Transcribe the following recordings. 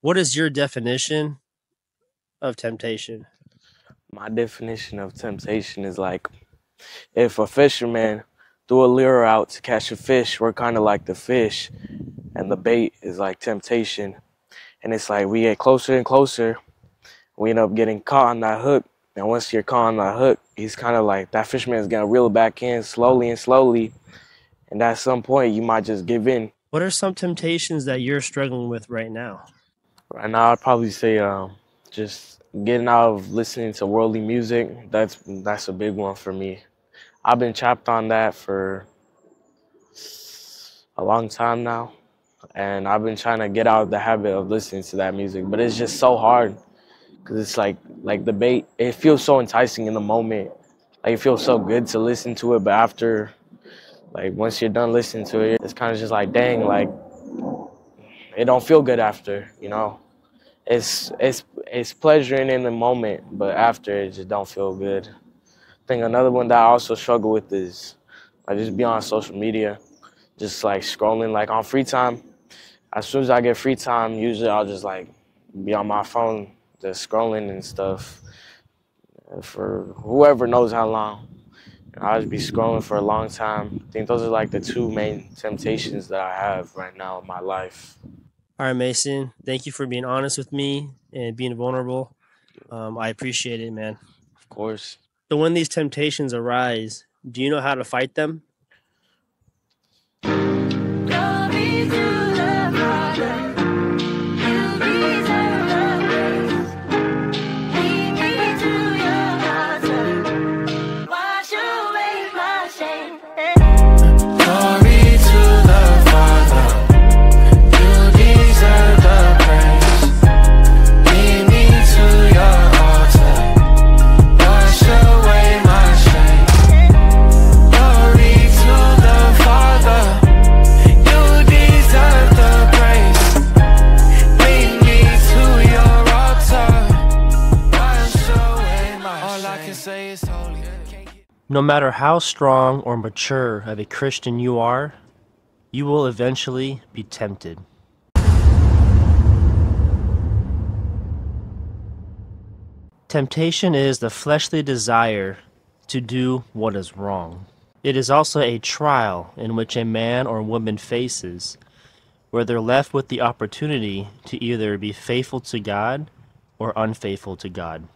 What is your definition of temptation? My definition of temptation is like if a fisherman threw a lure out to catch a fish, we're kind of like the fish, and the bait is like temptation. And it's like we get closer and closer, we end up getting caught on that hook. And once you're caught on that hook, he's kind of like that fisherman is gonna reel it back in slowly and slowly. And at some point, you might just give in. What are some temptations that you're struggling with right now? Right now, I'd probably say um, just getting out of listening to worldly music. That's that's a big one for me. I've been trapped on that for a long time now, and I've been trying to get out of the habit of listening to that music. But it's just so hard because it's like like the bait. It feels so enticing in the moment. Like it feels so good to listen to it, but after, like once you're done listening to it, it's kind of just like dang, like it don't feel good after, you know. It's it's it's pleasuring in the moment, but after it just don't feel good. I think another one that I also struggle with is I just be on social media, just like scrolling like on free time. As soon as I get free time, usually I'll just like be on my phone, just scrolling and stuff for whoever knows how long. I'll just be scrolling for a long time. I think those are like the two main temptations that I have right now in my life. All right, Mason. Thank you for being honest with me and being vulnerable. Um, I appreciate it, man. Of course. So, when these temptations arise, do you know how to fight them? No matter how strong or mature of a Christian you are, you will eventually be tempted. Temptation is the fleshly desire to do what is wrong. It is also a trial in which a man or woman faces, where they're left with the opportunity to either be faithful to God or unfaithful to God.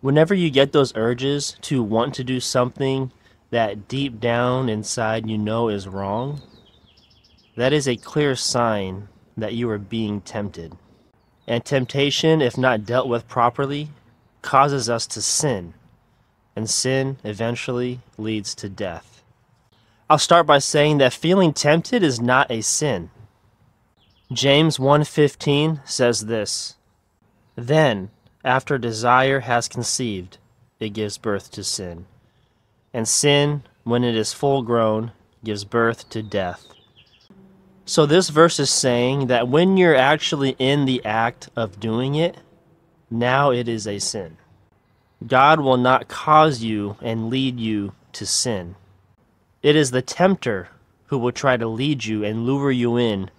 Whenever you get those urges to want to do something that deep down inside you know is wrong, that is a clear sign that you are being tempted. And temptation, if not dealt with properly, causes us to sin, and sin eventually leads to death. I'll start by saying that feeling tempted is not a sin. James 1:15 says this: Then, after desire has conceived, it gives birth to sin. And sin, when it is full grown, gives birth to death. So this verse is saying that when you're actually in the act of doing it, now it is a sin. God will not cause you and lead you to sin. It is the tempter who will try to lead you and lure you in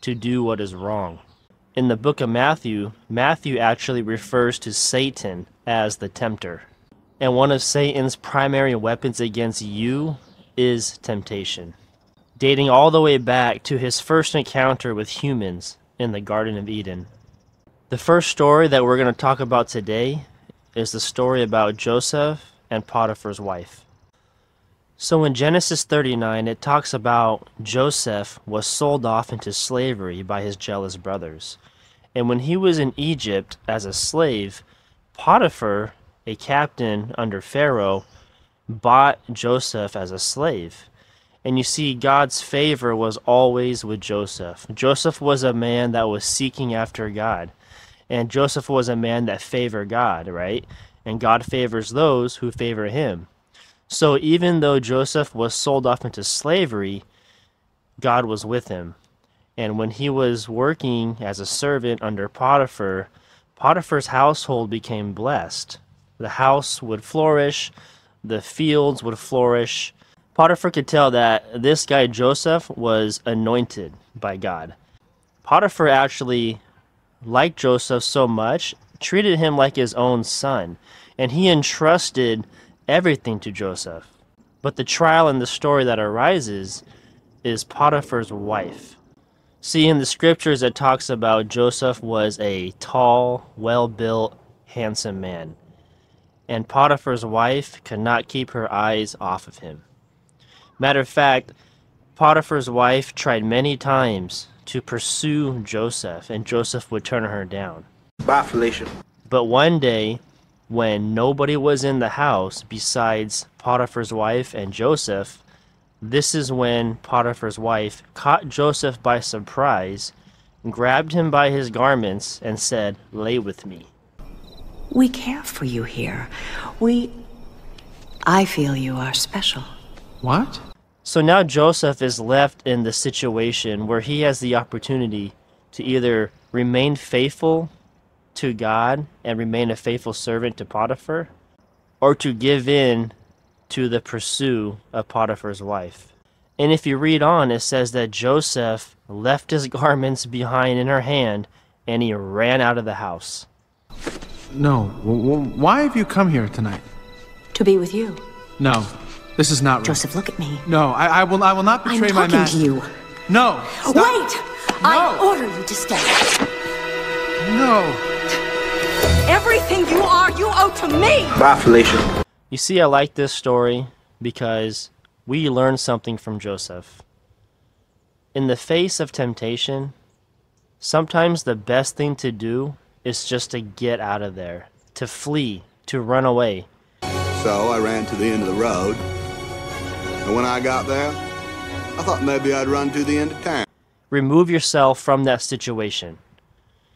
to do what is wrong. In the book of Matthew, Matthew actually refers to Satan as the tempter. And one of Satan's primary weapons against you is temptation, dating all the way back to his first encounter with humans in the Garden of Eden. The first story that we're going to talk about today is the story about Joseph and Potiphar's wife. So in Genesis 39, it talks about Joseph was sold off into slavery by his jealous brothers. And when he was in Egypt as a slave, Potiphar, a captain under Pharaoh, bought Joseph as a slave. And you see, God's favor was always with Joseph. Joseph was a man that was seeking after God. And Joseph was a man that favored God, right? And God favors those who favor him. So even though Joseph was sold off into slavery, God was with him. And when he was working as a servant under Potiphar, Potiphar's household became blessed. The house would flourish, the fields would flourish. Potiphar could tell that this guy Joseph was anointed by God. Potiphar actually liked Joseph so much, treated him like his own son, and he entrusted everything to Joseph. But the trial and the story that arises is Potiphar's wife. See, in the scriptures, it talks about Joseph was a tall, well built, handsome man. And Potiphar's wife could not keep her eyes off of him. Matter of fact, Potiphar's wife tried many times to pursue Joseph, and Joseph would turn her down. Bye, Felicia. But one day, when nobody was in the house besides Potiphar's wife and Joseph, this is when Potiphar's wife caught Joseph by surprise, grabbed him by his garments, and said, Lay with me. We care for you here. We. I feel you are special. What? So now Joseph is left in the situation where he has the opportunity to either remain faithful to God and remain a faithful servant to Potiphar, or to give in to the pursuit of Potiphar's wife. And if you read on, it says that Joseph left his garments behind in her hand and he ran out of the house. No. W- w- why have you come here tonight? To be with you. No. This is not right. Joseph, look at me. No, I, I will. I will not betray I'm betray my talking to you. No. Stop. Wait! I order you to stay. No. Everything you are, you owe to me! Bye, Felicia. You see, I like this story because we learn something from Joseph. In the face of temptation, sometimes the best thing to do is just to get out of there, to flee, to run away. So I ran to the end of the road. And when I got there, I thought maybe I'd run to the end of town. Remove yourself from that situation.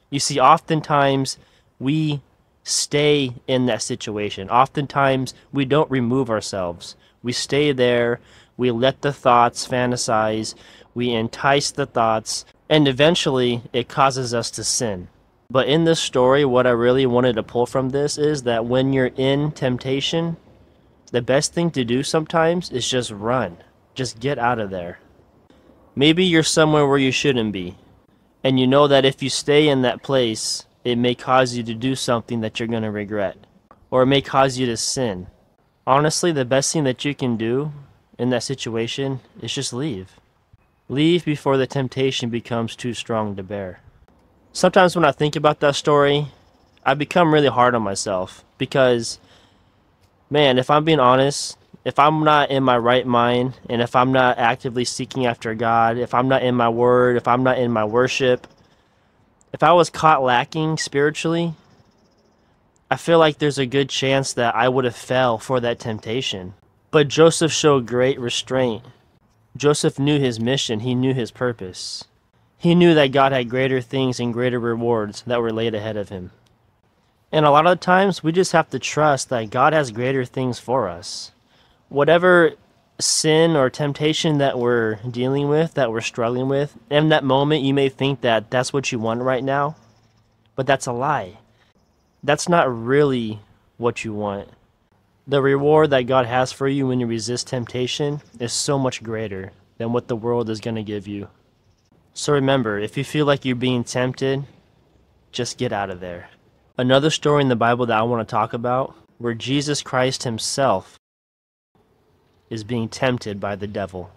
You see, oftentimes we stay in that situation. Oftentimes we don't remove ourselves. We stay there, we let the thoughts fantasize, we entice the thoughts, and eventually it causes us to sin. But in this story, what I really wanted to pull from this is that when you're in temptation, the best thing to do sometimes is just run. Just get out of there. Maybe you're somewhere where you shouldn't be, and you know that if you stay in that place, it may cause you to do something that you're going to regret, or it may cause you to sin. Honestly, the best thing that you can do in that situation is just leave. Leave before the temptation becomes too strong to bear. Sometimes when I think about that story, I become really hard on myself because, man, if I'm being honest, if I'm not in my right mind and if I'm not actively seeking after God, if I'm not in my word, if I'm not in my worship, if I was caught lacking spiritually, I feel like there's a good chance that I would have fell for that temptation. But Joseph showed great restraint. Joseph knew his mission, he knew his purpose. He knew that God had greater things and greater rewards that were laid ahead of him. And a lot of times we just have to trust that God has greater things for us. Whatever sin or temptation that we're dealing with, that we're struggling with, in that moment you may think that that's what you want right now, but that's a lie. That's not really what you want. The reward that God has for you when you resist temptation is so much greater than what the world is going to give you. So remember, if you feel like you're being tempted, just get out of there. Another story in the Bible that I want to talk about where Jesus Christ himself is being tempted by the devil.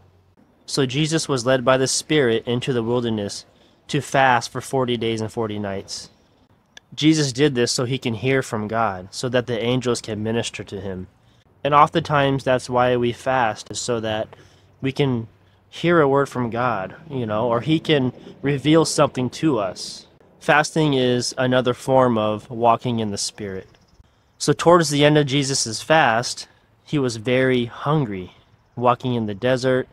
So Jesus was led by the Spirit into the wilderness to fast for 40 days and 40 nights. Jesus did this so he can hear from God, so that the angels can minister to him. And oftentimes that's why we fast, is so that we can hear a word from God, you know, or he can reveal something to us. Fasting is another form of walking in the Spirit. So, towards the end of Jesus' fast, he was very hungry, walking in the desert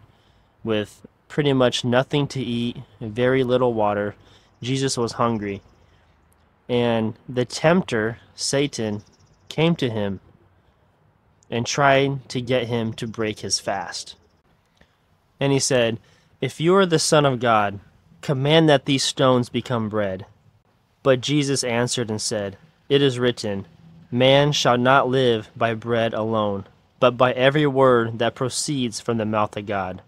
with pretty much nothing to eat, very little water. Jesus was hungry. And the tempter, Satan, came to him and tried to get him to break his fast. And he said, If you are the Son of God, command that these stones become bread. But Jesus answered and said, It is written, Man shall not live by bread alone, but by every word that proceeds from the mouth of God.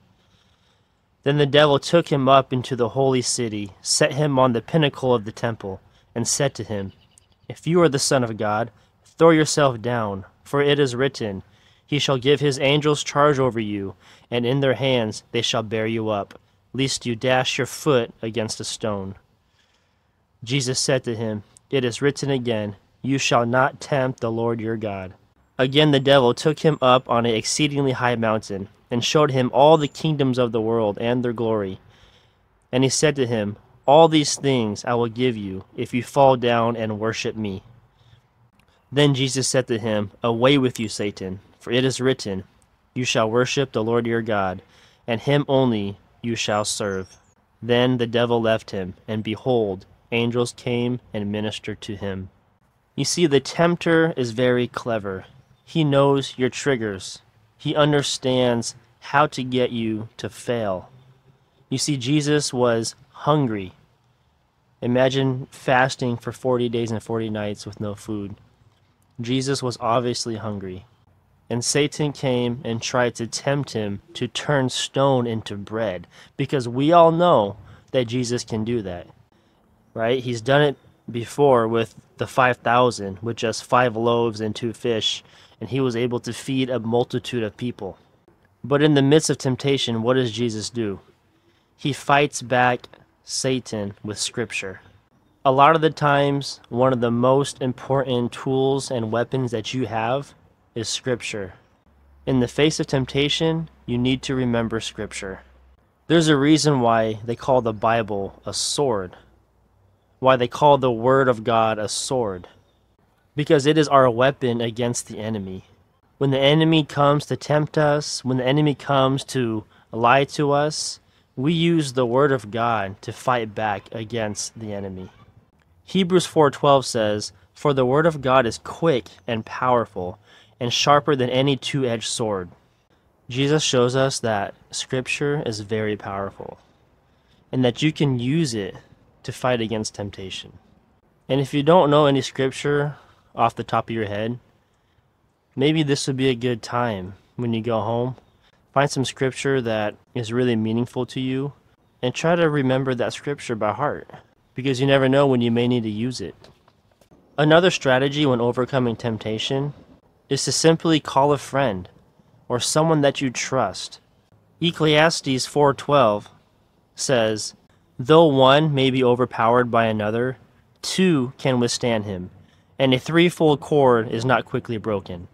Then the devil took him up into the holy city, set him on the pinnacle of the temple, and said to him, If you are the Son of God, throw yourself down, for it is written, He shall give his angels charge over you, and in their hands they shall bear you up, lest you dash your foot against a stone. Jesus said to him, It is written again, You shall not tempt the Lord your God. Again the devil took him up on an exceedingly high mountain, and showed him all the kingdoms of the world and their glory. And he said to him, All these things I will give you, if you fall down and worship me. Then Jesus said to him, Away with you, Satan, for it is written, You shall worship the Lord your God, and him only you shall serve. Then the devil left him, and behold, angels came and ministered to him. You see, the tempter is very clever. He knows your triggers. He understands how to get you to fail. You see, Jesus was hungry. Imagine fasting for 40 days and 40 nights with no food. Jesus was obviously hungry. And Satan came and tried to tempt him to turn stone into bread because we all know that Jesus can do that. Right? He's done it before with the 5,000 with just five loaves and two fish, and he was able to feed a multitude of people. But in the midst of temptation, what does Jesus do? He fights back Satan with Scripture. A lot of the times, one of the most important tools and weapons that you have is Scripture. In the face of temptation, you need to remember Scripture. There's a reason why they call the Bible a sword, why they call the Word of God a sword, because it is our weapon against the enemy. When the enemy comes to tempt us, when the enemy comes to lie to us, we use the Word of God to fight back against the enemy. Hebrews 4:12 says, "For the word of God is quick and powerful, and sharper than any two-edged sword." Jesus shows us that scripture is very powerful and that you can use it to fight against temptation. And if you don't know any scripture off the top of your head, maybe this would be a good time when you go home. Find some scripture that is really meaningful to you and try to remember that scripture by heart because you never know when you may need to use it. Another strategy when overcoming temptation is to simply call a friend or someone that you trust. Ecclesiastes 4:12 says, "Though one may be overpowered by another, two can withstand him, and a threefold cord is not quickly broken."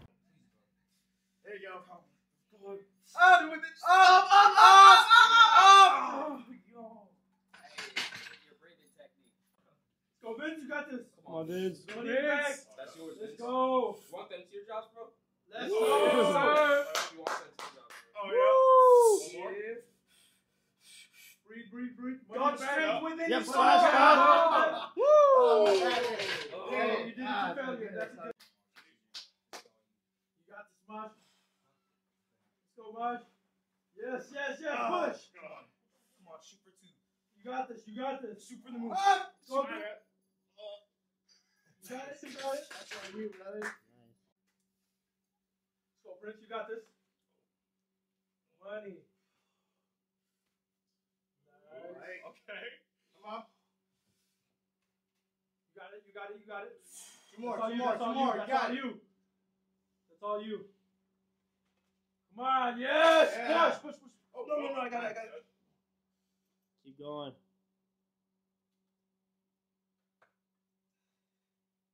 Go, Vince, you got this. Come on, Vince. Go, Vince. That's yours. Let's Vince. go. You want them teardrops, bro? Let's Woo! go, sir. You want them teardrops, bro? Oh, One more? yeah. Breathe, breathe, breathe. God's Money strength back. within Yep, you, flash son. God. Woo! Oh, Hey, hey. you did it Ah, to failure. okay, That's that's good. You got this, Mosh. Let's go, Mosh. Yes, yes, yes. Oh, Push. Come on, shoot for two. You got this. You got this. Shoot for the moon. Ah, Go, smack Vince. it. You got it. You. That's what I need, brother. Let's go, Prince. You got this. Money. Nice. Alright. Okay. Come on. You got it. You got it. You got it. Two more, That's two more, two more. You, You that's got all you. That's all you. Come on. Yes. Yeah. Push. Push. Push. Oh, no, no, no, oh, I got it, I got it. Oh. Keep going.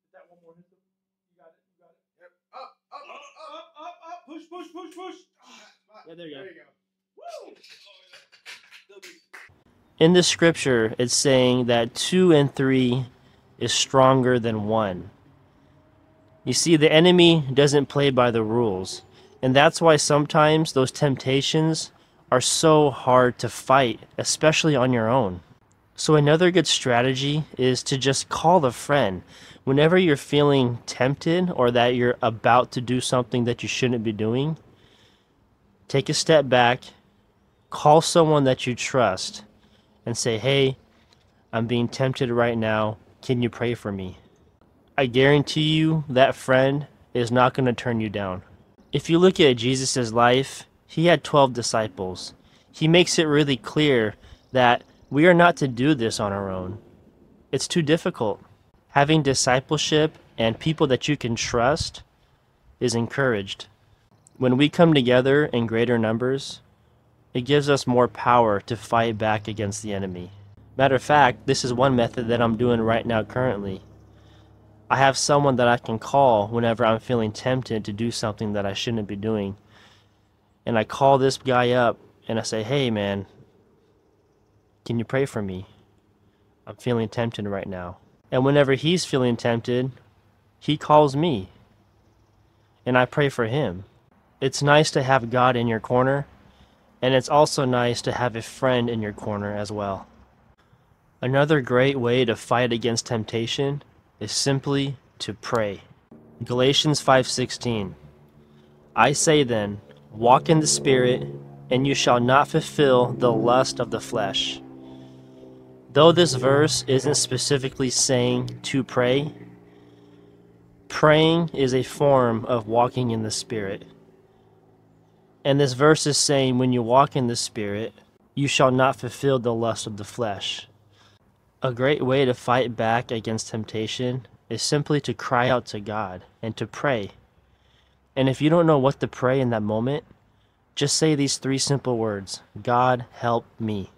Hit that one more. Hit the, you got it. You got it. Yep. Up, up, up, up. Up. Up. Up. Push. Push. Push. Push. Yeah, there you go. There you go. Woo. In the scripture, it's saying that two and three is stronger than one. You see, the enemy doesn't play by the rules. And that's why sometimes those temptations are so hard to fight, especially on your own. So, another good strategy is to just call a friend. Whenever you're feeling tempted or that you're about to do something that you shouldn't be doing, take a step back, call someone that you trust, and say, Hey, I'm being tempted right now. Can you pray for me? I guarantee you that friend is not going to turn you down. If you look at Jesus' life, he had 12 disciples. He makes it really clear that we are not to do this on our own. It's too difficult. Having discipleship and people that you can trust is encouraged. When we come together in greater numbers, it gives us more power to fight back against the enemy. Matter of fact, this is one method that I'm doing right now currently. I have someone that I can call whenever I'm feeling tempted to do something that I shouldn't be doing. And I call this guy up and I say, hey man, can you pray for me? I'm feeling tempted right now. And whenever he's feeling tempted, he calls me. And I pray for him. It's nice to have God in your corner, and it's also nice to have a friend in your corner as well. Another great way to fight against temptation is simply to pray. Galatians 5:16 I say then, walk in the spirit, and you shall not fulfill the lust of the flesh. Though this verse isn't specifically saying to pray, praying is a form of walking in the Spirit. And this verse is saying when you walk in the Spirit, you shall not fulfill the lust of the flesh. A great way to fight back against temptation is simply to cry out to God and to pray. And if you don't know what to pray in that moment, just say these three simple words God, help me.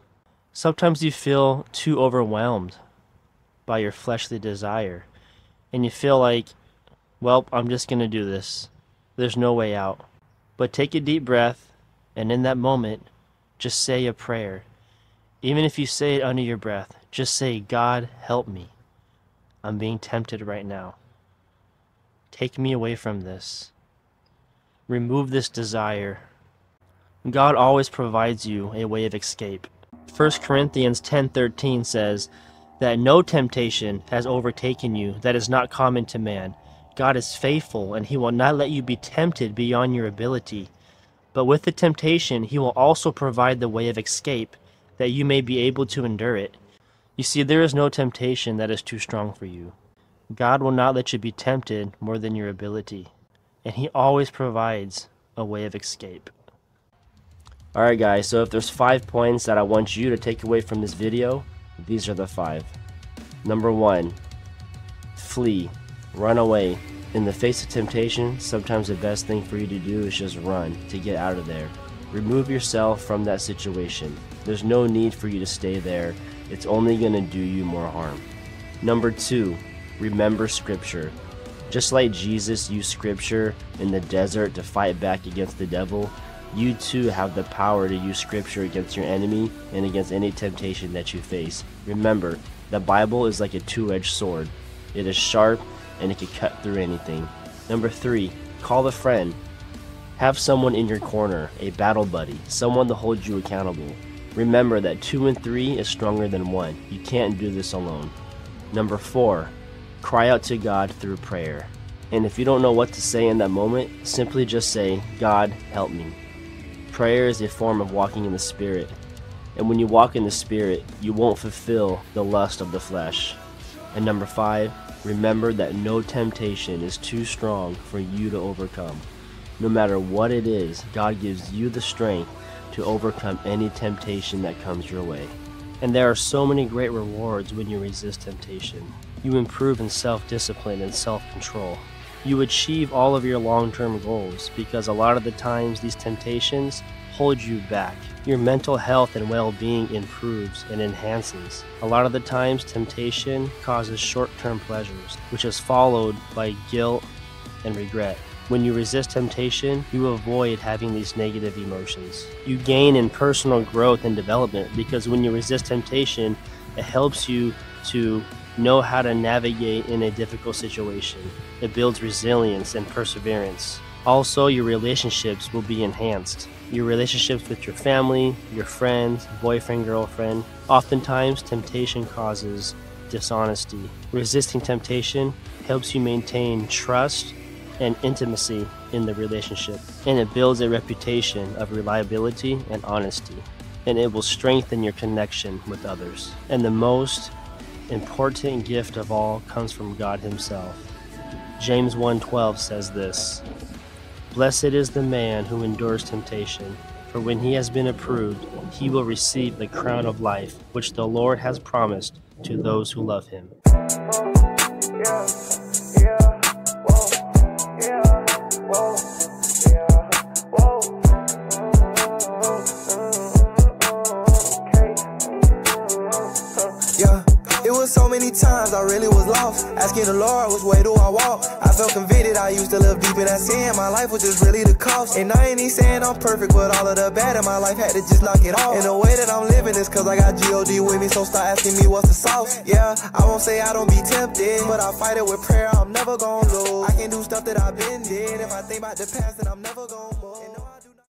Sometimes you feel too overwhelmed by your fleshly desire, and you feel like, well, I'm just going to do this. There's no way out. But take a deep breath, and in that moment, just say a prayer. Even if you say it under your breath, just say, God, help me. I'm being tempted right now. Take me away from this. Remove this desire. God always provides you a way of escape. 1 Corinthians 10:13 says that no temptation has overtaken you that is not common to man. God is faithful and he will not let you be tempted beyond your ability. But with the temptation, he will also provide the way of escape that you may be able to endure it. You see, there is no temptation that is too strong for you. God will not let you be tempted more than your ability, and he always provides a way of escape. Alright guys, so if there's five points that I want you to take away from this video, these are the five. Number one, flee, run away. In the face of temptation, sometimes the best thing for you to do is just run to get out of there. Remove yourself from that situation. There's no need for you to stay there. It's only going to do you more harm. Number two, remember scripture. Just like Jesus used scripture in the desert to fight back against the devil, you too have the power to use scripture against your enemy and against any temptation that you face. Remember, the Bible is like a two edged sword, it is sharp and it can cut through anything. Number three, call a friend. Have someone in your corner, a battle buddy, someone to hold you accountable. Remember that two and three is stronger than one. You can't do this alone. Number four, cry out to God through prayer. And if you don't know what to say in that moment, simply just say, God, help me. Prayer is a form of walking in the Spirit. And when you walk in the Spirit, you won't fulfill the lust of the flesh. And number five, remember that no temptation is too strong for you to overcome. No matter what it is, God gives you the strength to overcome any temptation that comes your way. And there are so many great rewards when you resist temptation. You improve in self discipline and self control. You achieve all of your long term goals because a lot of the times these temptations hold you back. Your mental health and well being improves and enhances. A lot of the times, temptation causes short term pleasures, which is followed by guilt and regret. When you resist temptation, you avoid having these negative emotions. You gain in personal growth and development because when you resist temptation, it helps you to know how to navigate in a difficult situation. It builds resilience and perseverance. Also, your relationships will be enhanced. Your relationships with your family, your friends, boyfriend, girlfriend. Oftentimes, temptation causes dishonesty. Resisting temptation helps you maintain trust and intimacy in the relationship, and it builds a reputation of reliability and honesty, and it will strengthen your connection with others. And the most important gift of all comes from God himself. James 1:12 says this: Blessed is the man who endures temptation, for when he has been approved, he will receive the crown of life which the Lord has promised to those who love him. Yeah, yeah, whoa, yeah, whoa. Asking the Lord, which way do I walk? I felt convicted, I used to live deep in that sin. My life was just really the cost. And I ain't even saying I'm perfect, but all of the bad in my life had to just knock it off. And the way that I'm living is cause I got G-O-D with me, so start asking me what's the sauce. Yeah, I won't say I don't be tempted, but I fight it with prayer, I'm never gonna lose. I can do stuff that I've been did. If I think about the past, then I'm never gonna move.